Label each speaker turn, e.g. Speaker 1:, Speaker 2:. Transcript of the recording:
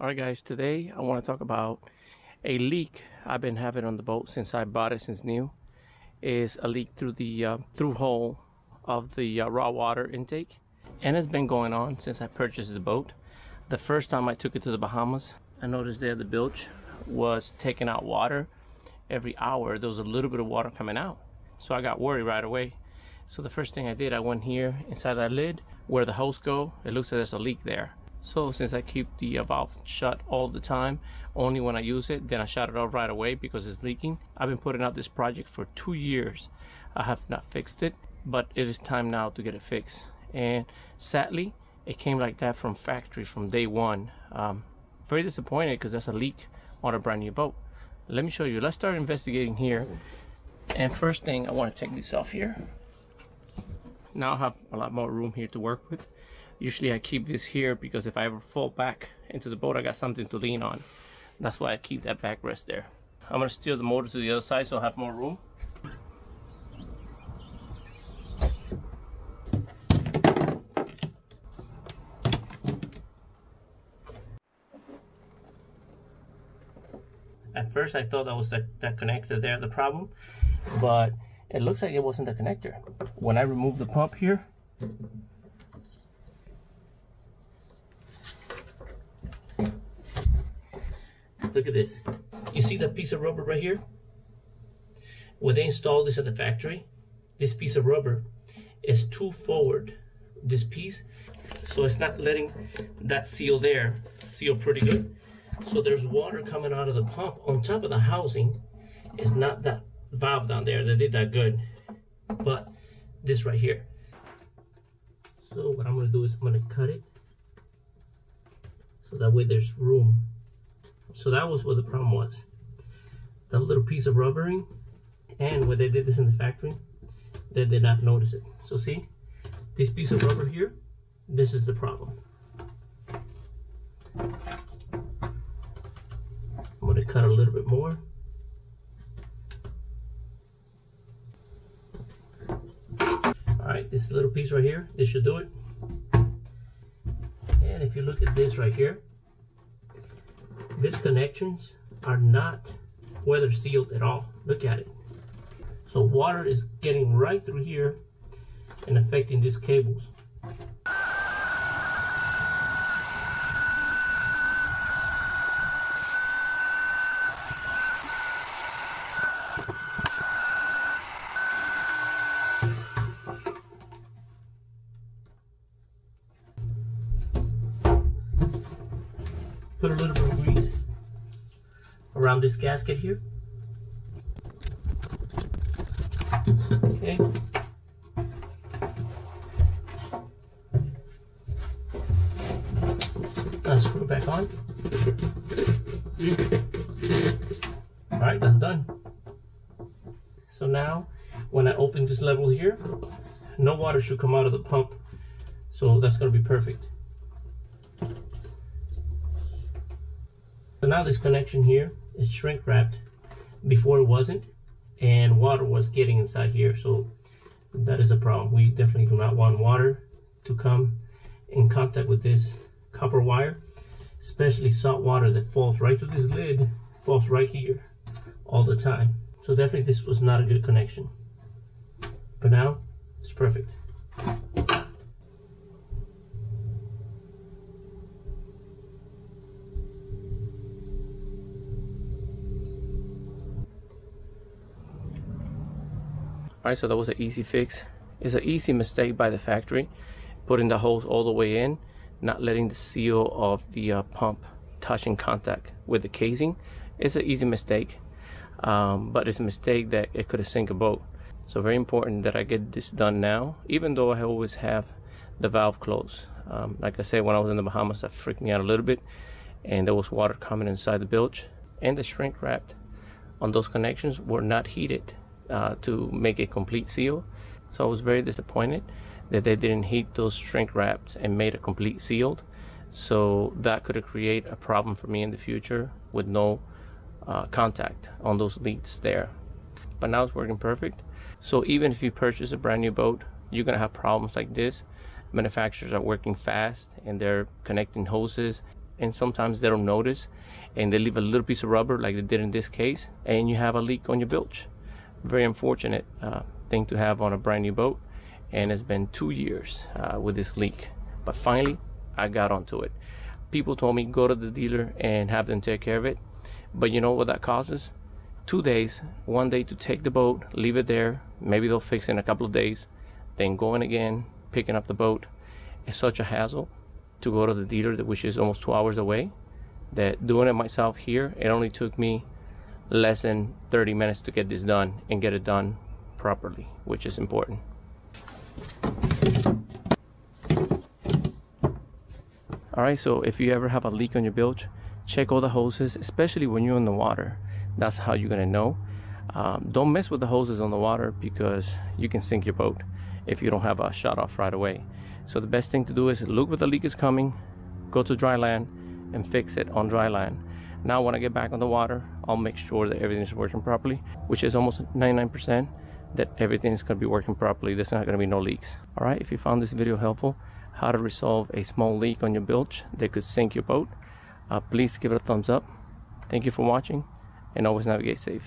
Speaker 1: Alright guys, today I want to talk about a leak I've been having on the boat since I bought it since new. Is a leak through the uh, through hole of the uh, raw water intake and it's been going on since I purchased the boat. The first time I took it to the Bahamas, I noticed there the bilge was taking out water every hour. There was a little bit of water coming out. So I got worried right away. So the first thing I did, I went here inside that lid where the hose go. It looks like there's a leak there. So since I keep the valve shut all the time, only when I use it, then I shut it off right away because it's leaking. I've been putting out this project for two years. I have not fixed it, but it is time now to get it fixed. And sadly, it came like that from factory from day one. Um, very disappointed because that's a leak on a brand new boat. Let me show you. Let's start investigating here. And first thing, I want to take this off here. Now I have a lot more room here to work with. Usually I keep this here because if I ever fall back into the boat, I got something to lean on. That's why I keep that backrest there. I'm gonna steer the motor to the other side so I have more room. At first I thought that was that, that connector there, the problem, but it looks like it wasn't the connector. When I remove the pump here, Look at this. You see that piece of rubber right here? When they installed this at the factory, this piece of rubber is too forward, this piece. So it's not letting that seal there seal pretty good. So there's water coming out of the pump on top of the housing. It's not that valve down there that did that good, but this right here. So what I'm gonna do is I'm gonna cut it so that way there's room so that was what the problem was. That little piece of rubbering, and when they did this in the factory, they did not notice it. So see, this piece of rubber here, this is the problem. I'm gonna cut a little bit more. All right, this little piece right here, this should do it. And if you look at this right here, these connections are not weather sealed at all. Look at it. So water is getting right through here and affecting these cables. Put a little bit of grease around this gasket here. Okay. Now screw back on. Alright, that's done. So now, when I open this level here, no water should come out of the pump. So that's going to be perfect. Now this connection here is shrink wrapped. Before it wasn't, and water was getting inside here. So that is a problem. We definitely do not want water to come in contact with this copper wire, especially salt water that falls right through this lid, falls right here all the time. So definitely this was not a good connection. But now it's perfect. Alright, so that was an easy fix. It's an easy mistake by the factory, putting the hose all the way in, not letting the seal of the uh, pump touch in contact with the casing. It's an easy mistake, um, but it's a mistake that it could have sunk a boat. So very important that I get this done now, even though I always have the valve closed. Um, like I said, when I was in the Bahamas, that freaked me out a little bit, and there was water coming inside the bilge, and the shrink wrapped on those connections were not heated uh, to make a complete seal. So I was very disappointed that they didn't heat those shrink wraps and made a complete seal. So that could have created a problem for me in the future with no uh, contact on those leads there. But now it's working perfect. So even if you purchase a brand new boat, you're gonna have problems like this. Manufacturers are working fast and they're connecting hoses and sometimes they don't notice and they leave a little piece of rubber like they did in this case and you have a leak on your bilge very unfortunate uh, thing to have on a brand new boat and it's been two years uh, with this leak. But finally I got onto it. People told me go to the dealer and have them take care of it. But you know what that causes? Two days one day to take the boat leave it there. Maybe they'll fix it in a couple of days. Then going again picking up the boat. Is such a hassle to go to the dealer which is almost two hours away that doing it myself here it only took me less than 30 minutes to get this done and get it done properly which is important. All right so if you ever have a leak on your bilge check all the hoses especially when you're in the water. That's how you're gonna know. Um, don't mess with the hoses on the water because you can sink your boat if you don't have a shut off right away. So the best thing to do is look where the leak is coming go to dry land and fix it on dry land now when I get back on the water I'll make sure that everything is working properly which is almost 99% that everything is going to be working properly. There's not going to be no leaks. All right if you found this video helpful how to resolve a small leak on your bilge that could sink your boat uh, please give it a thumbs up. Thank you for watching and always navigate safe